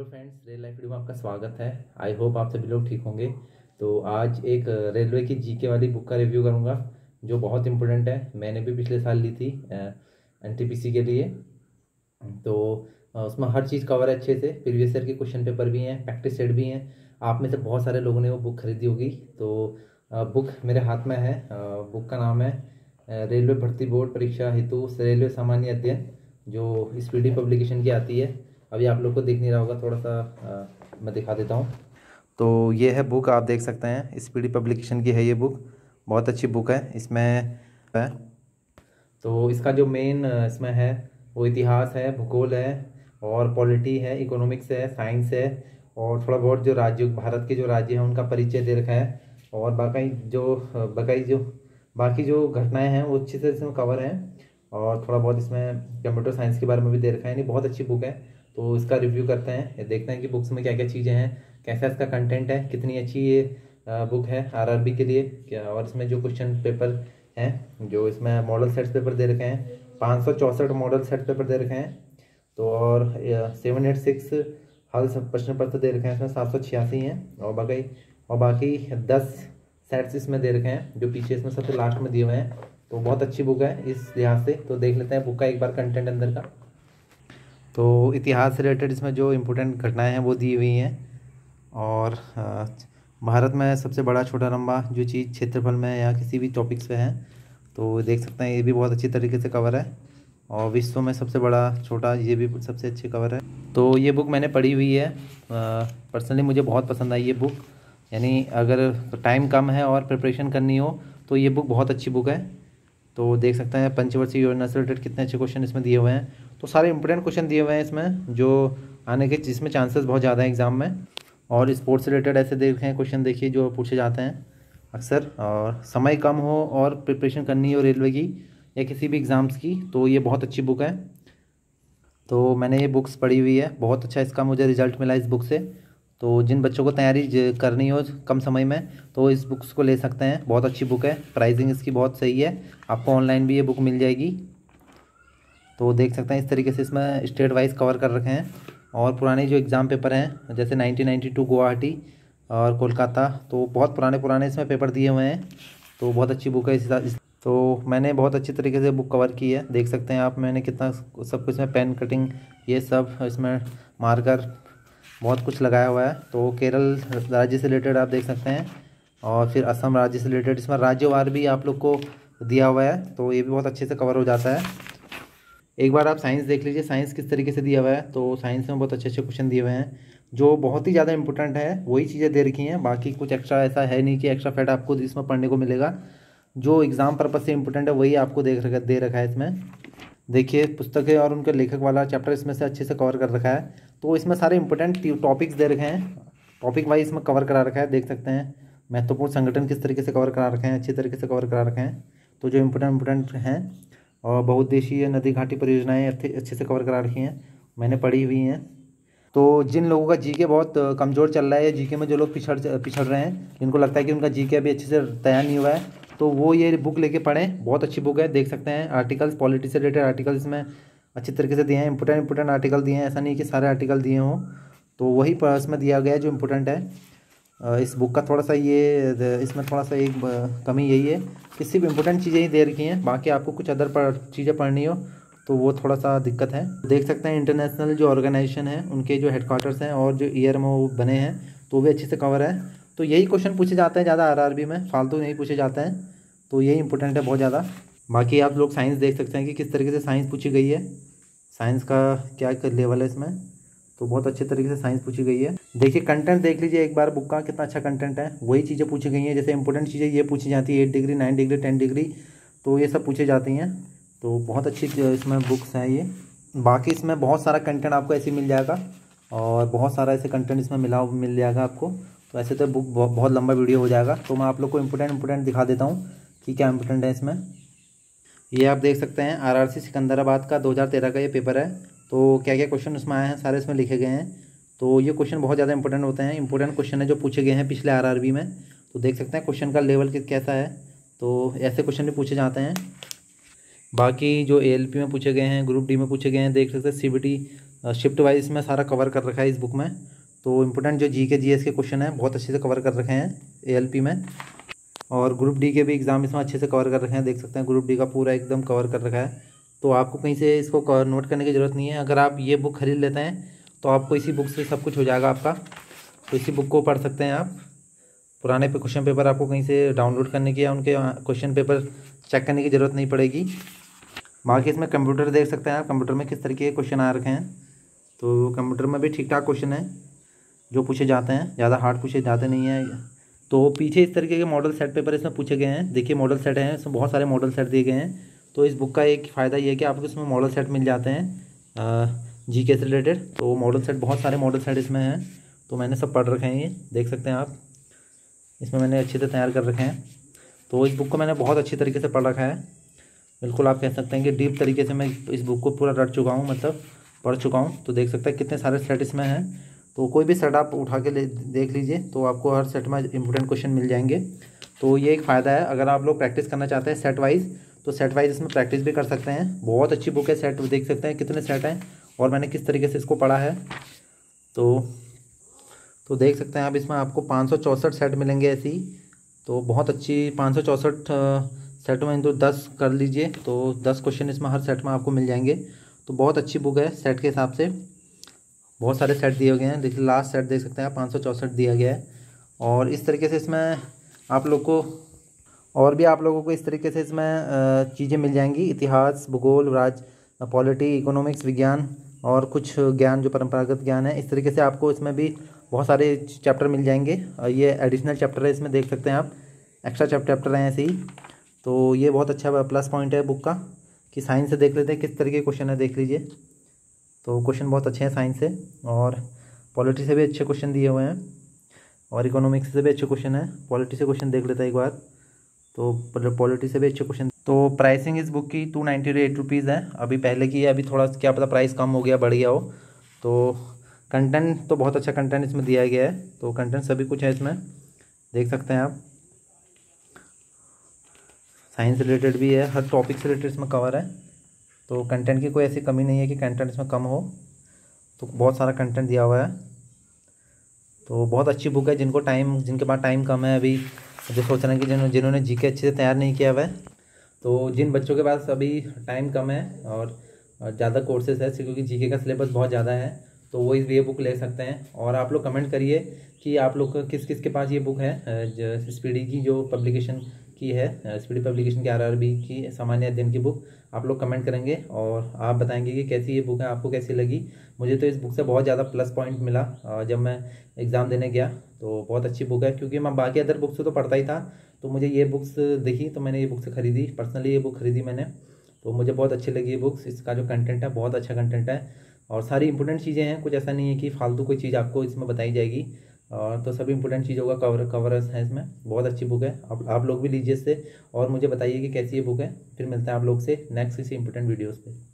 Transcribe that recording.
Hello friends rail life video में आपका स्वागत है। आई होप आप सभी लोग ठीक होंगे। तो आज एक रेलवे की जीके वाली बुक का रिव्यू करूँगा, जो बहुत इंपॉर्टेंट है। मैंने भी पिछले साल ली थी एनटीपीसी के लिए। तो उसमें हर चीज़ कवर है अच्छे से। प्रीवियस ईयर के क्वेश्चन पेपर भी हैं प्रैक्टिस सेट भी हैं। आप में से बहुत सारे लोगों ने वो बुक खरीदी होगी। तो बुक मेरे हाथ में है। बुक का नाम है रेलवे भर्ती बोर्ड परीक्षा हेतु रेलवे सामान्य अध्ययन, जो पी पब्लिकेशन की आती है। अभी आप लोग को दिख नहीं रहा होगा थोड़ा सा आ, मैं दिखा देता हूँ। तो ये है बुक आप देख सकते हैं। स्पीडी पब्लिकेशन की है ये बुक बहुत अच्छी बुक है। इसमें है। तो इसका जो मेन इसमें है वो इतिहास है भूगोल है और पॉलिटी है इकोनॉमिक्स है साइंस है और थोड़ा बहुत जो राज्य भारत के जो राज्य हैं उनका परिचय दे रखा है। और बाकी जो बाकी जो बाकी जो घटनाएँ हैं वो अच्छे से इसमें कवर हैं। और थोड़ा बहुत इसमें कंप्यूटर साइंस के बारे में भी दे रखा है। नहीं बहुत अच्छी बुक है। तो इसका रिव्यू करते हैं देखते हैं कि बुक्स में क्या क्या चीज़ें हैं, कैसा इसका कंटेंट है, कितनी अच्छी ये बुक है आरआरबी के लिए, क्या, और इसमें जो क्वेश्चन पेपर हैं, जो इसमें मॉडल सेट्स पेपर दे रखे हैं, पाँच सौ चौंसठ मॉडल सेट पेपर दे रखे हैं तो और सेवन एट सिक्स हल प्रश्न पत्र दे रखे हैं, इसमें सात सौ छियासी हैं, और बाकी और बाकी दस सेट्स इसमें दे रखे हैं, जो पीछे इसमें सबसे लास्ट में दिए हुए हैं तो बहुत अच्छी बुक है इस लिहाज से तो देख लेते हैं बुक का एक बार कंटेंट अंदर का। तो इतिहास रिलेटेड इसमें जो इम्पोर्टेंट घटनाएँ हैं वो दी हुई हैं। और भारत में सबसे बड़ा छोटा लंबा जो चीज़ क्षेत्रफल में या किसी भी टॉपिक्स पे है तो देख सकते हैं, ये भी बहुत अच्छी तरीके से कवर है। और विश्व में सबसे बड़ा, छोटा, ये भी सबसे अच्छी कवर है। तो ये बुक मैंने पढ़ी हुई है। पर्सनली मुझे बहुत पसंद आई ये बुक यानी अगर टाइम कम है और प्रिपरेशन करनी हो तो ये बुक बहुत अच्छी बुक है। तो देख सकते हैं, पंचवर्षीय योजना से रिलेटेड कितने अच्छे क्वेश्चन इसमें दिए हुए हैं। तो सारे इंपॉर्टेंट क्वेश्चन दिए हुए हैं इसमें, जो आने के, जिसमें चांसेस बहुत ज़्यादा हैं एग्ज़ाम में। और स्पोर्ट्स रिलेटेड ऐसे देखें क्वेश्चन देखिए जो पूछे जाते हैं अक्सर। और समय कम हो और प्रिपरेशन करनी हो रेलवे की या किसी भी एग्ज़ाम्स की तो ये बहुत अच्छी बुक है। तो मैंने ये बुक्स पढ़ी हुई है। बहुत अच्छा इसका मुझे रिज़ल्ट मिला इस बुक से। तो जिन बच्चों को तैयारी करनी हो कम समय में तो इस बुक्स को ले सकते हैं। बहुत अच्छी बुक है। प्राइसिंग इसकी बहुत सही है। आपको ऑनलाइन भी ये बुक मिल जाएगी। तो देख सकते हैं इस तरीके से इसमें स्टेट वाइज कवर कर रखे हैं। और पुराने जो एग्ज़ाम पेपर हैं, जैसे 1992 गुवाहाटी और कोलकाता तो बहुत पुराने पुराने इसमें पेपर दिए हुए हैं। तो बहुत अच्छी बुक है इस तो मैंने बहुत अच्छी तरीके से बुक कवर की है। देख सकते हैं आप, मैंने कितना सब कुछ इसमें पेन कटिंग ये सब इसमें मार्कर बहुत कुछ लगाया हुआ है। तो केरल राज्य से रिलेटेड आप देख सकते हैं। और फिर असम राज्य से रिलेटेड इसमें राज्यवार भी आप लोग को दिया हुआ है। तो ये भी बहुत अच्छे से कवर हो जाता है। एक बार आप साइंस देख लीजिए, साइंस किस तरीके से दिया हुआ है। तो साइंस में बहुत अच्छे अच्छे क्वेश्चन दिए हुए हैं, जो बहुत ही ज़्यादा इंपॉर्टेंट है, वही चीज़ें दे रखी हैं। बाकी कुछ एक्स्ट्रा ऐसा है नहीं कि एक्स्ट्रा फैट आपको इसमें पढ़ने को मिलेगा। जो एग्ज़ाम पर्पज़ से इंपॉर्टेंट है, वही आपको देख रखा, दे रखा है इसमें। देखिए, पुस्तकें और उनके लेखक वाला चैप्टर इसमें से अच्छे से कवर कर रखा है। तो इसमें सारे इंपॉर्टेंट टॉपिक्स दे रखे हैं। टॉपिक वाइज इसमें कवर करा रखा है, देख सकते हैं। महत्वपूर्ण संगठन किस तरीके से कवर करा रखे हैं, अच्छे तरीके से कवर करा रखे हैं। तो जो इंपॉर्टेंट इंपॉर्टेंट हैं और बहुद्देशीय नदी घाटी परियोजनाएँ अच्छे से कवर करा रखी हैं। मैंने पढ़ी हुई हैं। तो जिन लोगों का जीके बहुत कमज़ोर चल रहा है, या जीके में जो लोग पिछड़ पिछड़ रहे हैं, जिनको लगता है कि उनका जीके अभी अच्छे से तैयार नहीं हुआ है तो वो ये बुक लेके पढ़ें। बहुत अच्छी बुक है, देख सकते हैं। आर्टिकल्स पॉलिटी से रिलेटेड आर्टिकल्स में अच्छी तरीके से दिए हैं। इंपोर्टेंट इंपोर्टेंट आर्टिकल दिए हैं। ऐसा नहीं कि सारे आर्टिकल दिए हों। तो वही इसमें दिया गया है जो इम्पोर्टेंट है। इस बुक का थोड़ा सा ये इसमें थोड़ा सा एक कमी यही है कि सिर्फ़ इम्पोर्टेंट चीज़ें ही दे रखी हैं, बाकी आपको कुछ अदर पढ़ चीज़ें पढ़नी हो तो वो थोड़ा सा दिक्कत है। देख सकते हैं इंटरनेशनल जो ऑर्गेनाइजेशन है, उनके जो हेडक्वार्टर्स हैं और जो ईयर में वो बने हैं तो भी अच्छे से कवर है। तो यही क्वेश्चन पूछे जाते हैं ज़्यादा आरआरबी में, फालतू नहीं पूछे जाते हैं तो यही इंपॉर्टेंट है बहुत ज़्यादा। बाकी आप लोग साइंस देख सकते हैं कि किस तरीके से साइंस पूछी गई है। साइंस का क्या लेवल है इसमें? तो बहुत अच्छे तरीके से साइंस पूछी गई है। देखिए कंटेंट देख लीजिए एक बार, बुक का कितना अच्छा कंटेंट है। वही चीज़ें पूछी गई हैं, जैसे इंपॉर्टेंट चीज़ें ये पूछी जाती है eight degree nine degree ten degree तो ये सब पूछी जाती हैं। तो बहुत अच्छी इसमें बुक्स हैं ये। बाकी इसमें बहुत सारा कंटेंट आपको ऐसे मिल जाएगा और बहुत सारा ऐसे कंटेंट इसमें मिला, मिल जाएगा आपको। तो ऐसे तो बुक बहुत लंबा वीडियो हो जाएगा। तो मैं आप लोग को इंपॉर्टेंट इंपॉर्टेंट दिखा देता हूँ कि क्या इंपॉर्टेंट है इसमें। ये आप देख सकते हैं आरआरसी सिकंदराबाद का 2013 का ये पेपर है। तो क्या क्या क्वेश्चन उसमें आए हैं? सारे इसमें लिखे गए हैं। तो ये क्वेश्चन बहुत ज़्यादा इंपॉर्टेंट होते हैं। इंपॉर्टेंट क्वेश्चन है जो पूछे गए हैं पिछले आरआरबी में। तो देख सकते हैं क्वेश्चन का लेवल कैसा है। तो ऐसे क्वेश्चन भी पूछे जाते हैं। बाकी जो ए में पूछे गए हैं ग्रुप डी में पूछे गए हैं, देख सकते हैं सीबीटी शिफ्ट वाइज इसमें सारा कवर कर रखा है इस बुक में। तो इम्पोर्टेंट जो जी के जी के क्वेश्चन हैं, बहुत अच्छे से कवर कर रखे हैं ए एल पी में। और ग्रुप डी के भी एग्ज़ाम इसमें अच्छे से कवर कर रखे हैं। देख सकते हैं ग्रुप डी का पूरा एकदम कवर कर रखा है। तो आपको कहीं से इसको नोट करने की ज़रूरत नहीं है। अगर आप ये बुक खरीद लेते हैं तो आपको इसी बुक से सब कुछ हो जाएगा आपका। तो इसी बुक को पढ़ सकते हैं आप। पुराने पे क्वेश्चन पेपर आपको कहीं से डाउनलोड करने की या उनके क्वेश्चन पेपर चेक करने की ज़रूरत नहीं पड़ेगी। बाकी इसमें कंप्यूटर देख सकते हैं आप। कंप्यूटर में किस तरीके के क्वेश्चन आ रखे हैं। तो कंप्यूटर में भी ठीक ठाक क्वेश्चन है, जो पूछे जाते हैं। ज़्यादा हार्ड पूछे जाते नहीं हैं। तो पीछे इस तरीके के मॉडल सेट पेपर इसमें पूछे गए हैं। देखिए मॉडल सेट हैं, इसमें बहुत सारे मॉडल सेट दिए गए हैं। तो इस बुक का एक फ़ायदा ये है कि आपको इसमें मॉडल सेट मिल जाते हैं जी के से रिलेटेड तो मॉडल सेट बहुत सारे मॉडल सेट इसमें हैं। तो मैंने सब पढ़ रखे हैं ये, देख सकते हैं आप। इसमें मैंने अच्छे से तैयार कर रखे हैं। तो इस बुक को मैंने बहुत अच्छी तरीके से पढ़ रखा है। बिल्कुल आप कह सकते हैं कि डीप तरीके से मैं इस बुक को पूरा रट चुका हूँ मतलब पढ़ चुका हूँ। तो देख सकते हैं कितने सारे सेट इसमें हैं। तो कोई भी सेट आप उठा के देख लीजिए। तो आपको हर सेट में इंपॉर्टेंट क्वेश्चन मिल जाएँगे। तो ये एक फ़ायदा है। अगर आप लोग प्रैक्टिस करना चाहते हैं सेट वाइज तो सेट वाइज इसमें प्रैक्टिस भी कर सकते हैं। बहुत अच्छी बुक है सेट देख सकते हैं कितने सेट हैं और मैंने किस तरीके से इसको पढ़ा है। तो तो देख सकते हैं आप इसमें आपको पाँच सौ चौंसठ सेट मिलेंगे ऐसी तो बहुत अच्छी पाँच सेट में तो दस कर लीजिए। तो दस क्वेश्चन इसमें हर सेट में आपको मिल जाएँगे। तो बहुत अच्छी बुक है सेट के हिसाब से। बहुत सारे सेट दिए गए हैं। देखिए लास्ट सेट देख सकते हैं पाँच दिया गया है। और इस तरीके से इसमें आप लोग को और भी आप लोगों को इस तरीके से इसमें चीज़ें मिल जाएँगी। इतिहास, भूगोल, राज, पॉलिटी, इकोनॉमिक्स, विज्ञान और कुछ ज्ञान, जो परंपरागत ज्ञान है। इस तरीके से आपको इसमें भी बहुत सारे चैप्टर मिल जाएँगे। ये एडिशनल चैप्टर है, इसमें देख सकते हैं आप। एक्स्ट्रा चैप्टर हैं ऐसे ही। तो ये बहुत अच्छा प्लस पॉइंट है बुक का कि साइंस से देख लेते हैं, किस तरीके के क्वेश्चन है, देख लीजिए। तो क्वेश्चन बहुत अच्छे हैं साइंस से और पॉलिटी से भी अच्छे क्वेश्चन दिए हुए हैं और इकोनॉमिक्स से भी अच्छे क्वेश्चन है। पॉलिटी से क्वेश्चन देख लेते हैं एक बार। तो पॉलिटी से भी अच्छे क्वेश्चन तो प्राइसिंग इस बुक की टू नाइन्टी एट रुपीज़ है। अभी पहले की है, अभी थोड़ा क्या पता प्राइस कम हो गया, बढ़ गया हो। तो कंटेंट तो बहुत अच्छा कंटेंट इसमें दिया गया है। तो कंटेंट सभी कुछ है इसमें। देख सकते हैं आप। साइंस रिलेटेड भी है। हर टॉपिक से रिलेटेड इसमें कवर है। तो कंटेंट की कोई ऐसी कमी नहीं है कि कंटेंट इसमें कम हो। तो बहुत सारा कंटेंट दिया हुआ है। तो बहुत अच्छी बुक है। जिनको टाइम जिनके पास टाइम कम है अभी जो सोच रहे कि जिन्होंने जिन्होंने जी के अच्छे से तैयार नहीं किया हुआ है तो जिन बच्चों के पास अभी टाइम कम है और ज़्यादा कोर्सेज है, क्योंकि जी का सिलेबस बहुत ज़्यादा है तो वो इस ये बुक ले सकते हैं। और आप लोग कमेंट करिए कि आप लोग किस किस के पास ये बुक है स्पीडी की जो पब्लिकेशन की है स्पीडी पब्लिकेशन की आरआरबी की सामान्य अध्ययन की बुक आप लोग कमेंट करेंगे और आप बताएँगे कि कैसी ये बुक है, आपको कैसी लगी। मुझे तो इस बुक से बहुत ज़्यादा प्लस पॉइंट मिला जब मैं एग्ज़ाम देने गया। तो बहुत अच्छी बुक है, क्योंकि मैं बाकी अदर बुक से तो पढ़ता ही था। तो मुझे ये बुक्स देखी तो मैंने ये बुक से ख़रीदी। पर्सनली ये बुक ख़रीदी मैंने। तो मुझे बहुत अच्छी लगी ये बुक्स इसका जो कंटेंट है, बहुत अच्छा कंटेंट है। और सारी इंपॉर्टेंट चीज़ें हैं, कुछ ऐसा नहीं है कि फालतू कोई चीज़ आपको इसमें बताई जाएगी। और तो सभी इंपॉर्टेंट चीज़ों का कवर कवरस है इसमें। बहुत अच्छी बुक है। आप आप लोग भी लीजिए इससे। और मुझे बताइए कि कैसी ये बुक है। फिर मिलते हैं आप लोग से नेक्स्ट किसी इंपॉर्टेंट वीडियोज़ पे।